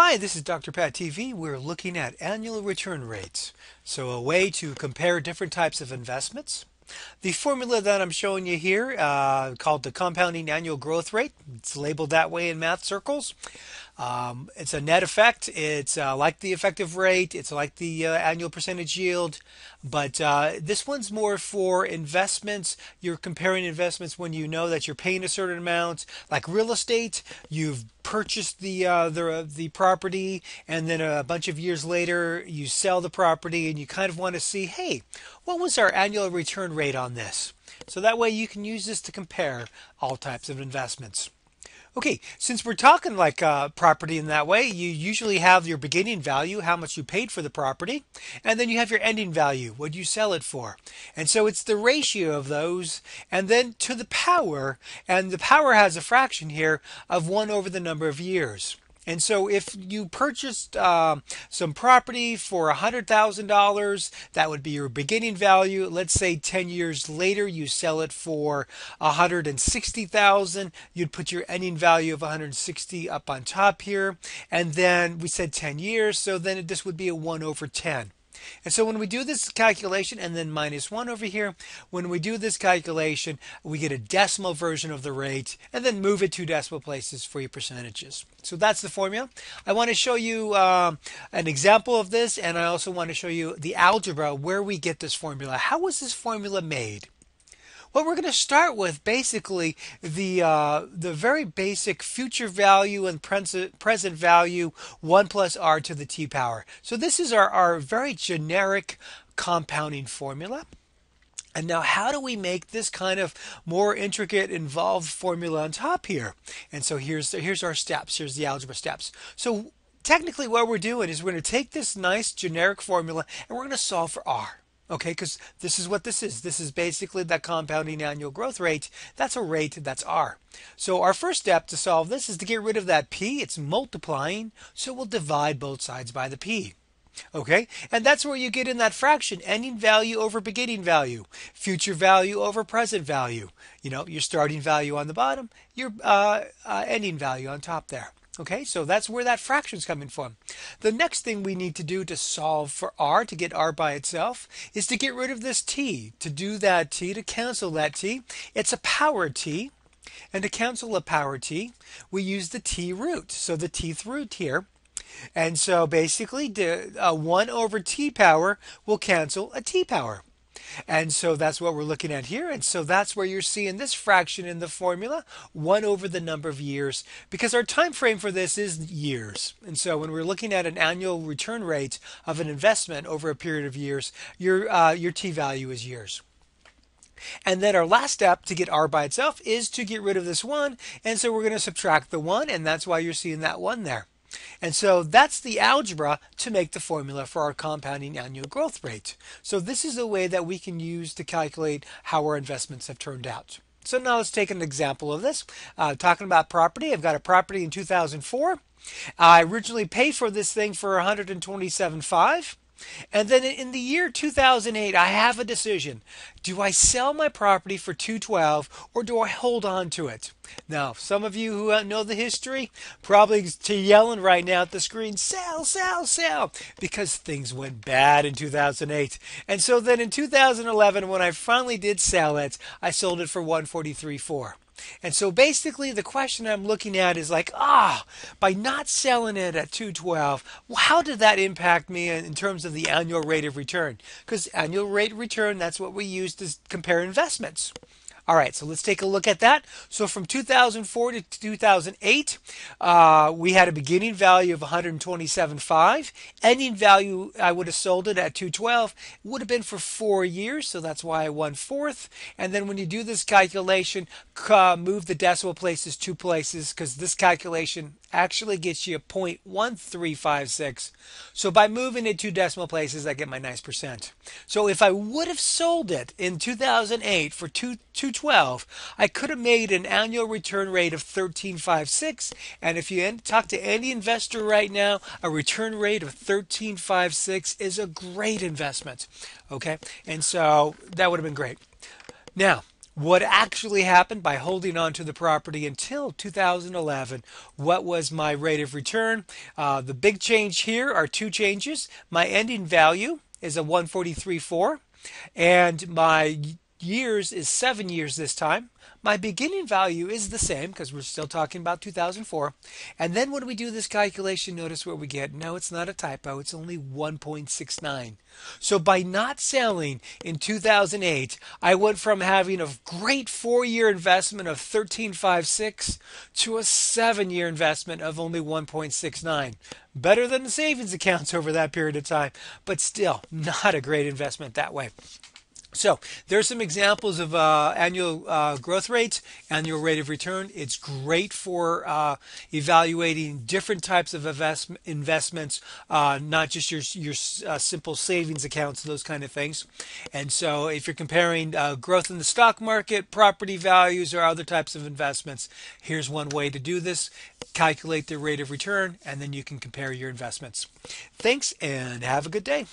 Hi, this is Dr. Pat TV. We're looking at annual return rates. So a way to compare different types of investments. The formula that I'm showing you here uh, called the compounding annual growth rate. It's labeled that way in math circles. Um, it's a net effect. It's uh, like the effective rate. It's like the uh, annual percentage yield. But uh, this one's more for investments. You're comparing investments when you know that you're paying a certain amount. Like real estate, you've purchased the uh, the the property, and then a bunch of years later you sell the property, and you kind of want to see, hey, what was our annual return rate on this? So that way you can use this to compare all types of investments. Okay, since we're talking like uh, property in that way, you usually have your beginning value, how much you paid for the property, and then you have your ending value, what you sell it for. And so it's the ratio of those, and then to the power, and the power has a fraction here of 1 over the number of years. And so if you purchased uh, some property for $100,000, that would be your beginning value. Let's say 10 years later you sell it for 160,000. you'd put your ending value of 160 up on top here. And then we said 10 years, so then this would be a 1 over 10. And so when we do this calculation and then minus 1 over here, when we do this calculation, we get a decimal version of the rate and then move it two decimal places for your percentages. So that's the formula. I want to show you uh, an example of this and I also want to show you the algebra where we get this formula. How was this formula made? Well, we're going to start with basically the uh, the very basic future value and present value 1 plus r to the t power. So this is our, our very generic compounding formula. And now how do we make this kind of more intricate involved formula on top here? And so here's here's our steps. Here's the algebra steps. So technically what we're doing is we're going to take this nice generic formula and we're going to solve for r. Okay, because this is what this is. This is basically that compounding annual growth rate. That's a rate, that's R. So our first step to solve this is to get rid of that P. It's multiplying, so we'll divide both sides by the P. Okay, and that's where you get in that fraction, ending value over beginning value, future value over present value. You know, your starting value on the bottom, your uh, uh, ending value on top there. Okay, so that's where that fraction is coming from. The next thing we need to do to solve for r, to get r by itself, is to get rid of this t. To do that t, to cancel that t, it's a power t. And to cancel a power t, we use the t root. So the tth root here. And so basically, a uh, 1 over t power will cancel a t power. And so that's what we're looking at here. And so that's where you're seeing this fraction in the formula, 1 over the number of years, because our time frame for this is years. And so when we're looking at an annual return rate of an investment over a period of years, your, uh, your t value is years. And then our last step to get r by itself is to get rid of this 1. And so we're going to subtract the 1, and that's why you're seeing that 1 there. And so that's the algebra to make the formula for our compounding annual growth rate. So this is a way that we can use to calculate how our investments have turned out. So now let's take an example of this. Uh, talking about property, I've got a property in 2004. I originally paid for this thing for 127.5. And then in the year 2008, I have a decision. Do I sell my property for 212 or do I hold on to it? Now, some of you who know the history probably to yelling right now at the screen, sell, sell, sell, because things went bad in 2008. And so then in 2011, when I finally did sell it, I sold it for 143.4. And so basically the question I'm looking at is like, ah, by not selling it at 212, how did that impact me in terms of the annual rate of return? Because annual rate of return, that's what we use to compare investments. All right, so let's take a look at that. So from 2004 to 2008, uh, we had a beginning value of 127.5. Ending value, I would have sold it at 212. It would have been for four years, so that's why I one fourth. And then when you do this calculation, uh, move the decimal places two places because this calculation actually gets you a 0.1356. So by moving it two decimal places, I get my nice percent. So if I would have sold it in 2008 for 2, 212, I could have made an annual return rate of 1356. And if you talk to any investor right now, a return rate of 1356 is a great investment. Okay. And so that would have been great. Now, what actually happened by holding on to the property until 2011. What was my rate of return? Uh, the big change here are two changes. My ending value is a 143.4 and my years is seven years this time. My beginning value is the same because we're still talking about 2004. And then when we do this calculation, notice what we get. No, it's not a typo. It's only 1.69. So by not selling in 2008, I went from having a great four-year investment of 1356 to a seven-year investment of only 1.69. Better than the savings accounts over that period of time, but still not a great investment that way. So there's some examples of uh, annual uh, growth rates, annual rate of return. It's great for uh, evaluating different types of invest- investments, uh, not just your your uh, simple savings accounts, those kind of things. And so if you're comparing uh, growth in the stock market, property values, or other types of investments, here's one way to do this: calculate the rate of return, and then you can compare your investments. Thanks, and have a good day.